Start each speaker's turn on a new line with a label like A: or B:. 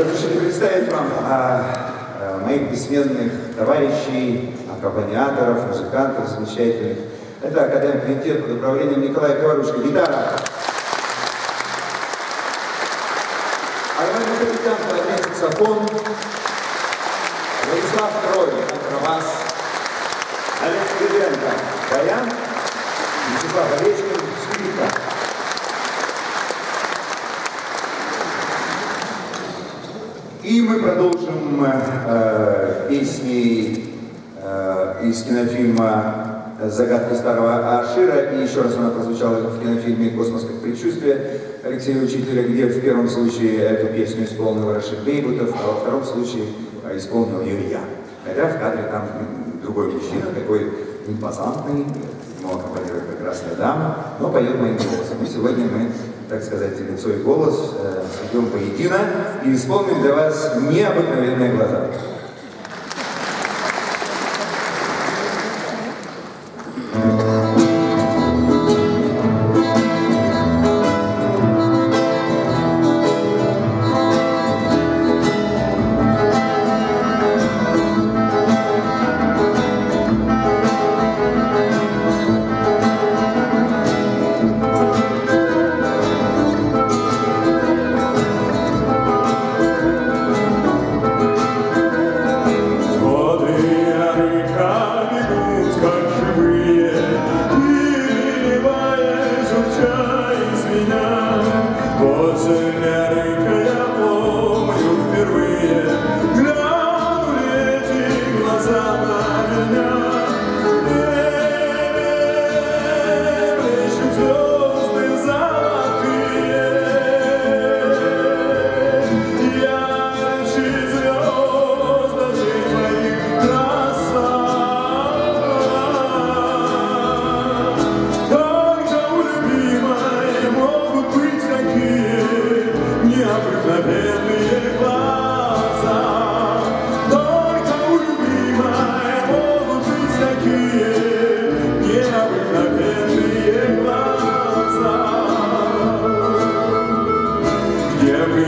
A: Разрешите представить вам а, а, моих бессменных товарищей, аккомпаниаторов, музыкантов замечательных. Это Академкомитет под управлением Николая Пиварушка, гитара. Армейный капитан клавир, саксофон. Владислав Кроль, контрабас. Олег Киренко, баян. Вячеслав Олечкин, скрипка. И мы продолжим э, песни э, из кинофильма «Загадки старого Ашира». И еще раз она прозвучала в кинофильме «Космос как предчувствие» Алексея Учителя, где в первом случае эту песню исполнил Рашид Бейбутов, а во втором случае э, исполнил ее я. Хотя в кадре там другой мужчина, такой импозантный, ему аккомпанирует прекрасная дама, но поет моим голосом. И сегодня мы так сказать, лицо и голос, э, идем поедино и исполним для вас необыкновенные глаза.